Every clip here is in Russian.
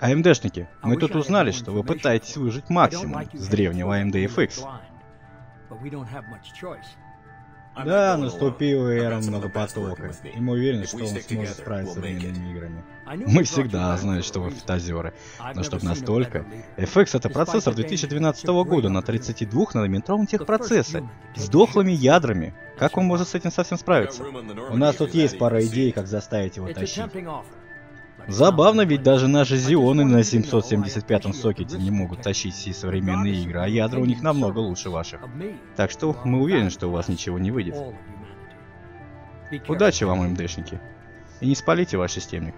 АМДшники, мы тут узнали, что вы пытаетесь выжить максимум с древнего AMD FX. Да, наступила эра многопотока, и мы уверены, что он сможет справиться с современными играми. Мы всегда знали, что вы фантазеры. Но чтоб настолько... FX это процессор 2012 года на 32-нанометровом техпроцессе. С дохлыми ядрами. Как он может с этим совсем справиться? У нас тут есть пара идей, как заставить его тащить. Забавно, ведь даже наши Зионы на 775-м сокете не могут тащить все современные игры, а ядра у них намного лучше ваших. Так что мы уверены, что у вас ничего не выйдет. Удачи вам, МДшники. И не спалите ваш системник.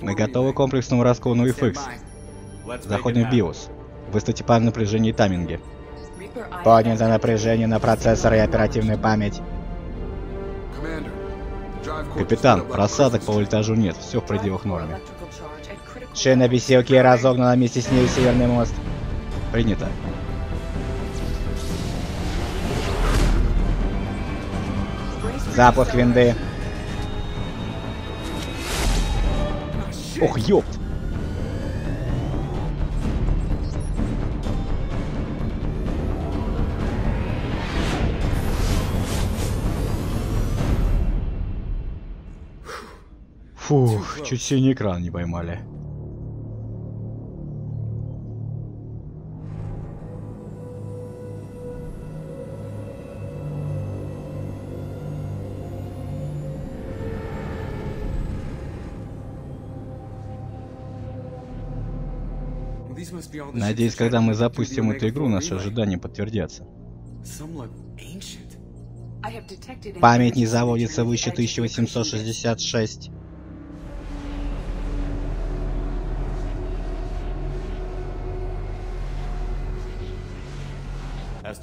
Мы готовы к комплексному раскону FX. Заходим в BIOS. Выставьте пар напряжение и тайминги. Поднято напряжение на процессор и оперативную память. Капитан, просадок по вольтажу нет, все в пределах нормы. Шина беселки разогнана вместе с ней Северный мост. Принято. Запуск винды. Ох, ёпт! Фух, чуть синий экран не поймали. Надеюсь, когда мы запустим эту игру, наши ожидания подтвердятся. Память не заводится выше 1866.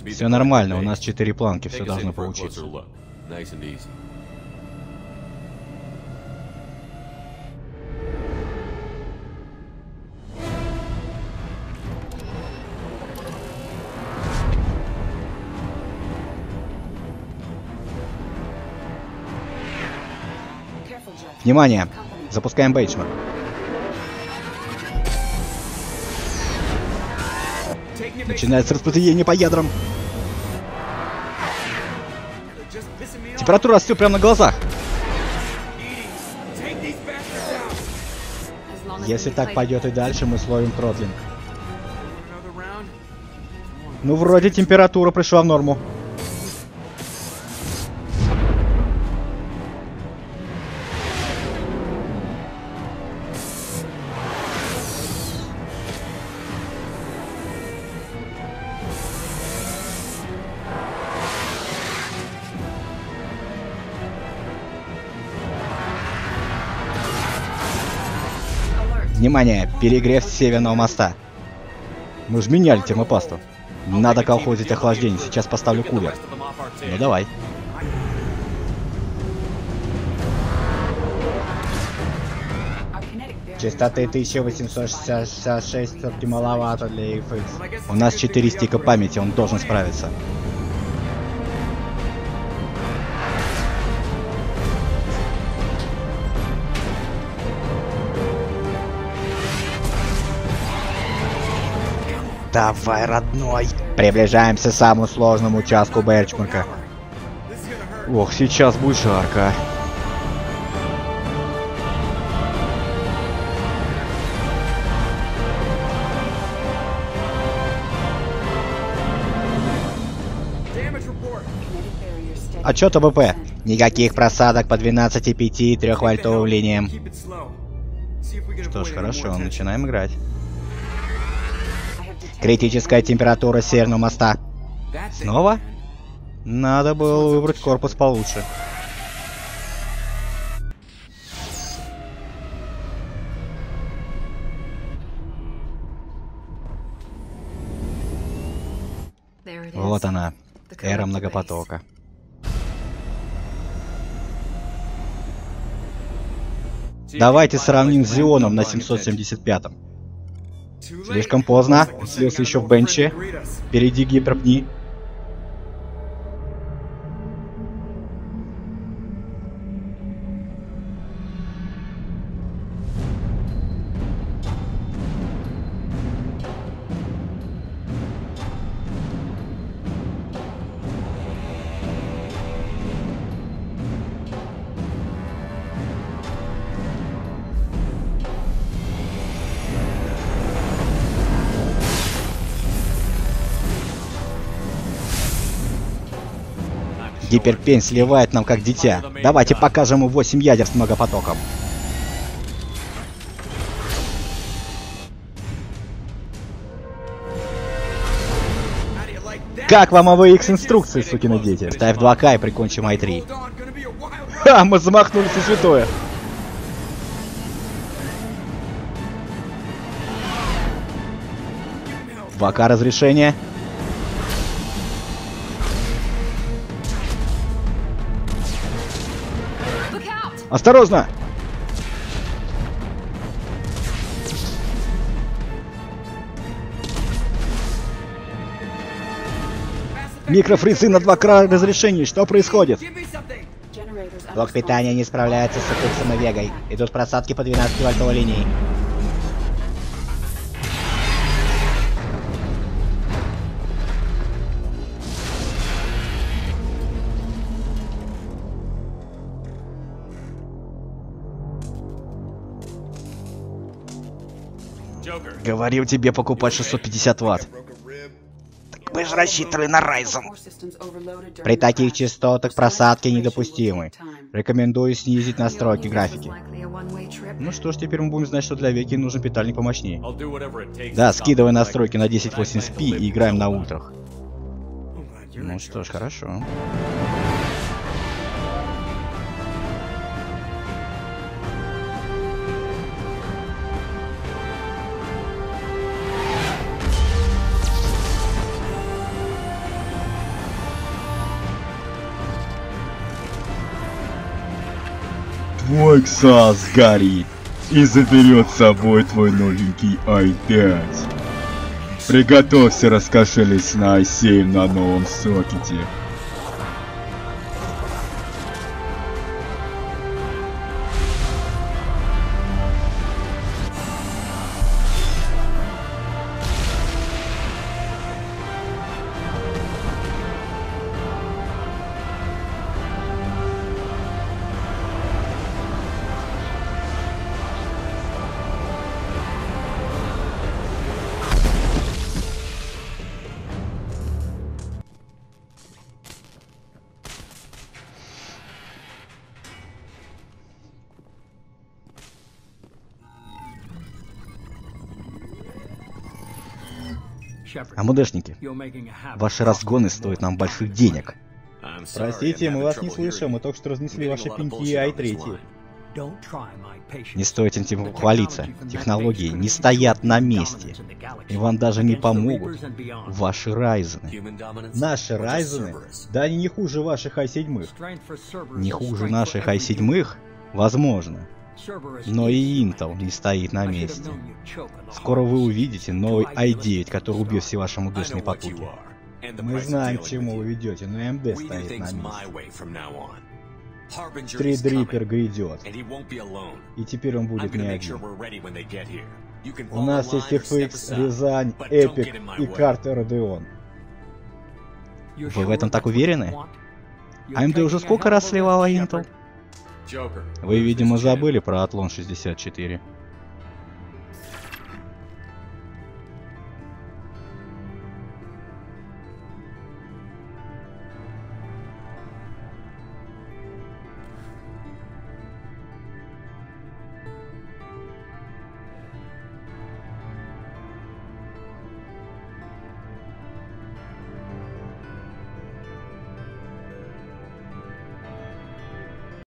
Все нормально, у нас четыре планки, все должно получиться. Внимание! Запускаем бейджмент. Начинается распределение по ядрам. Температура растет прямо на глазах. Если так пойдет и дальше, мы словим тротлинг. Ну, вроде температура пришла в норму. Внимание, перегрев северного моста. Мы же меняли термопасту. Надо колхозить охлаждение, сейчас поставлю кулер. Ну давай. Частоты 1866 все-таки маловато для FX. У нас 4 стика памяти, он должен справиться. Давай, родной. Приближаемся к самому сложному участку бенчмарка. Ох, сейчас будет жарко. Отчет АБП. Никаких просадок по 12,5 и 3 вольтовым линиям. Что ж, хорошо, начинаем играть. Критическая температура северного моста. Снова? Надо было выбрать корпус получше. Вот она, эра многопотока. Давайте сравним с Зионом на 775-м. Слишком поздно. Слился еще в бенче. Впереди гиперпни. Гиперпень сливает нам как дитя. Давайте покажем ему 8 ядер с многопотоком. Как вам АВХ инструкции, сукины дети? Ставь 2К и прикончим Ай-3. Ха, мы замахнулись и святое. Два К разрешение. Осторожно! Микрофризы на 2 края разрешений. Что происходит? Блок питания не справляется с Эксом и Вегой. Идут просадки по 12 вольтовой линии. Говорил тебе покупать 650 ватт. Так мы же рассчитывали на Ryzen. При таких частотах просадки недопустимы. Рекомендую снизить настройки графики. Ну что ж, теперь мы будем знать, что для веки нужен питальник помощнее. Да, скидывай настройки на 1080p и играем на ультрах. Ну что ж, хорошо. Твой КСАС сгорит и заберет с собой твой новенький i5. Приготовься раскошелить на i7 на новом сокете. АМДшники, ваши разгоны стоят нам больших денег. Простите, мы вас не слышим, мы только что разнесли ваши пеньки и i3. Не стоит этим хвалиться. Технологии не стоят на месте. И вам даже не помогут ваши Райзены. Наши Райзены? Да они не хуже ваших i7. Не хуже наших i7? Возможно. Но и Intel не стоит на месте. Скоро вы увидите новый i9, который убьет все ваши мудышные потуги. Мы знаем, к чему вы ведете, но AMD стоит на месте. Стрит грядет. И теперь он будет не один. У нас есть FX, Рязань, Эпик и карта Radeon. Вы в этом так уверены? AMD уже сколько раз сливала Intel? Вы, видимо, забыли про Атлон 64.